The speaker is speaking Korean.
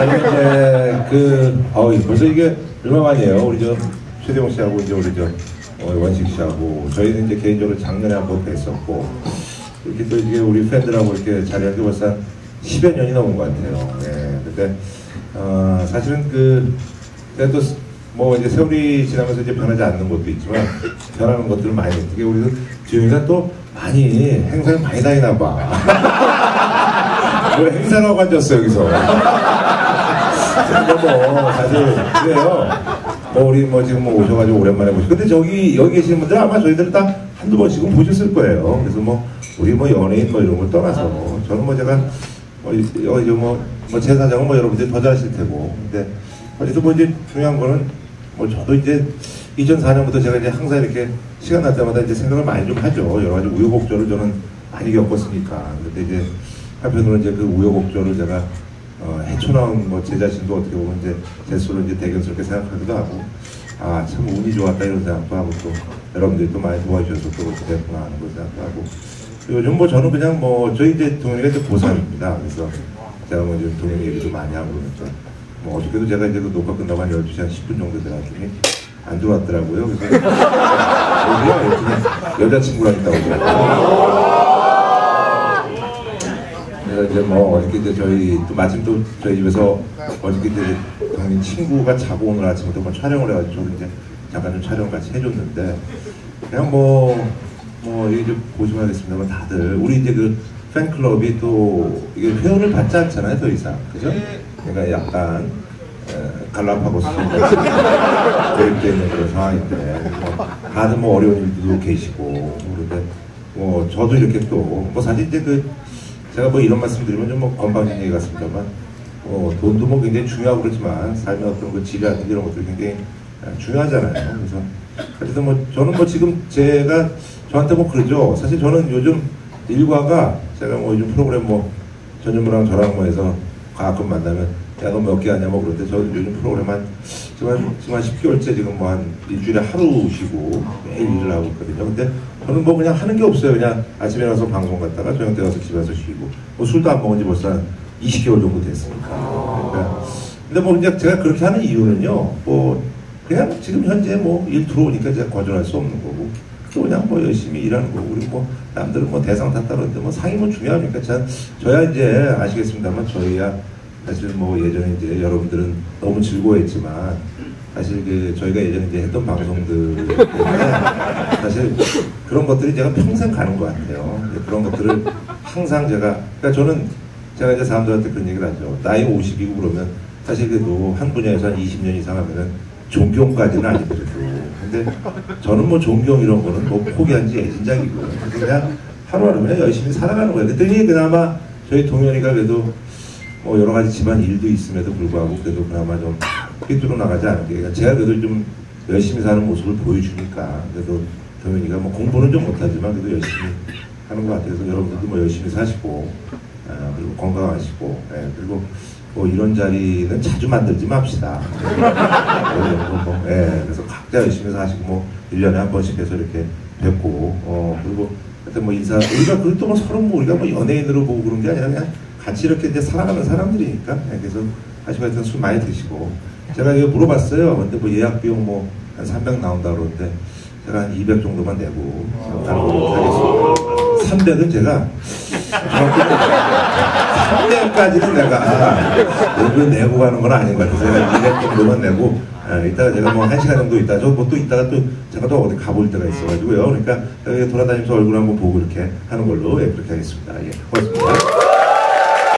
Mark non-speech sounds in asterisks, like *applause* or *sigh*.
아니, 이제 그, 어, 벌써 이게 얼마 만이에요. 우리 저 최대용 씨하고 이제 우리 저 어, 원식 씨하고 저희는 이제 개인적으로 작년에 한 번 뵀었고 이렇게 또 이게 우리 팬들하고 이렇게 자리하기 벌써 한 10여 년이 넘은 것 같아요. 예. 근데 어, 사실은 그 그래도 뭐 이제 세월이 지나면서 이제 변하지 않는 것도 있지만 변하는 것들을 많이 어떻게 우리 주영이가 또 많이 행사를 많이 다니나 봐. *laughs* 왜 행사라고 앉았어 여기서? 뭐 사실 그래요. 뭐 우리 뭐 지금 뭐 오셔가지고 오랜만에 보시. 근데 저기 여기 계시는 분들 아마 저희들 다 한두 번씩은 보셨을 거예요. 그래서 뭐 우리 뭐 연예인 뭐 이런 걸 떠나서 저는 뭐 제가 뭐 여기 뭐, 뭐 제사장은 뭐 여러분들이 더 잘하실 테고. 근데 어쨌든 뭐 이제 중요한 거는 뭐 저도 이제 2004년부터 제가 이제 항상 이렇게 시간 날 때마다 이제 생각을 많이 좀 하죠. 여러 가지 우여곡절을 저는 많이 겪었으니까. 근데 이제 한편으로는 이제 그 우여곡절을 제가 어, 헤쳐나온 뭐제 자신도 어떻게 보면 이제 제 스스로 이제 대견스럽게 생각하기도 하고 아 참 운이 좋았다 이런 생각도 하고 또 여러분들이 또 많이 도와주셔서 또 그렇게 됐구나 하는 걸 생각도 하고 요즘 뭐 저는 그냥 뭐 저희 이제 동현이가 이제 고3입니다. 그래서 제가 뭐 이제 동현이 얘기도 많이 하고 그러니까 뭐 어저께도 제가 이제 그 녹화 끝나고 한 12시 한 10분 정도 돼가지고 안 들어왔더라고요. 그래서 *laughs* 여자친구랑 있다고 그래서 이제 뭐 어저께 이제 저희 또 마침 또 저희 집에서 어저께 이제 당연히 친구가 자고 오늘 아침부터 뭐 촬영을 해가지고 이제 잠깐 좀 촬영 같이 해줬는데 그냥 뭐, 뭐, 이게 좀 보시면 하겠습니다만 다들, 우리 이제 그 팬클럽이 또, 이게 회원을 받지 않잖아요, 더 이상. 그죠? 그러니까 약간, 에, 갈라파고스 되어 *laughs* 있는 그런 상황인데, 뭐, 다들 뭐 어려운 일들도 계시고, 그런데, 뭐, 저도 이렇게 또, 뭐 사실 이제 그, 제가 뭐 이런 말씀 드리면 좀 뭐 건방진 얘기 같습니다만, 뭐 돈도 뭐 굉장히 중요하고 그렇지만, 삶의 어떤 그 질이라든지 이런 것들이 굉장히 중요하잖아요. 그래서 어쨌든 뭐 저는 뭐 지금 제가 저한테 뭐 그러죠. 사실 저는 요즘 일과가 제가 뭐 요즘 프로그램 뭐 전현무랑 저랑 뭐 해서 가끔 만나면 야너몇개 하냐 뭐 그런데 저는 요즘 프로그램 한 지금 한, 지금 한 10개월째 지금 뭐 한 일주일에 하루 쉬고 매일 일을 하고 있거든요. 근데 저는 뭐 그냥 하는 게 없어요. 그냥 아침에 가서 방송 갔다가 저녁 때 가서 집에 와서 쉬고 뭐 술도 안 먹은 지 벌써 한 20개월 정도 됐으니까. 그러니까 근데 뭐 이제 제가 그렇게 하는 이유는요. 뭐 그냥 지금 현재 뭐 일 들어오니까 제가 거절할 수 없는 거고 또 그냥 뭐 열심히 일하는 거고 우리 뭐 남들은 뭐 대상 탔다 그러는데 뭐 상이 뭐 중요합니까? 참 저야 이제 아시겠습니다만 저희야 사실 뭐 예전에 이제 여러분들은 너무 즐거워했지만 사실 그 저희가 예전에 이제 했던 방송들 사실 그런 것들이 제가 평생 가는 것 같아요. 그런 것들을 항상 제가 그러니까 저는 제가 이제 사람들한테 그런 얘기를 하죠. 나이 50이고 그러면 사실 그래도 한 분야에서 한 20년 이상 하면은 존경까지는 아니더라도 근데 저는 뭐 존경 이런 거는 뭐 포기한 지 애진작이고 그냥 하루하루 그냥 열심히 살아가는 거예요. 그랬더니 그나마 저희 동현이가 그래도 뭐 여러 가지 집안 일도 있음에도 불구하고 그래도 그나마 좀 삐뚤어 나가지 않은 게 그러니까 제가 그래도 좀 열심히 사는 모습을 보여주니까 그래도 동현이가 뭐 공부는 좀 못하지만 그래도 열심히 하는 것 같아요. 그래서 여러분들도 뭐 열심히 사시고 아, 그리고 건강하시고 예, 그리고 뭐 이런 자리는 자주 만들지 맙시다. 뭐, 예, 그래서 각자 열심히 사시고 뭐 1년에 한 번씩 해서 이렇게 뵙고 어 그리고 하여튼 뭐 인사 우리가 그것도 뭐 서로 뭐 우리가 뭐 연예인으로 보고 그런 게 아니라 그냥 같이 이렇게 이제 살아가는 사람들이니까. 예, 그래서 하시면 하여튼 술 많이 드시고. 제가 이거 물어봤어요. 근데 뭐 예약 비용 뭐 한 300 나온다 그러는데 제가 한 200 정도만 내고 가는 걸로 하겠습니다. 300은 제가 300까지는 내가 아, 여기 내고 가는 건 아닌 것 같아서 제가 200 정도만 내고 아, 이따가 제가 뭐 한 시간 정도 있다 저뭐 또 이따가 또 제가 또 어디 가볼 때가 있어가지고요. 그러니까 여기 돌아다니면서 얼굴 한번 보고 이렇게 하는 걸로 예, 그렇게 하겠습니다. 예, 고맙습니다